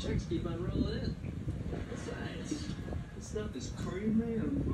checks keep on rolling in. Besides, this stuff is crazy man.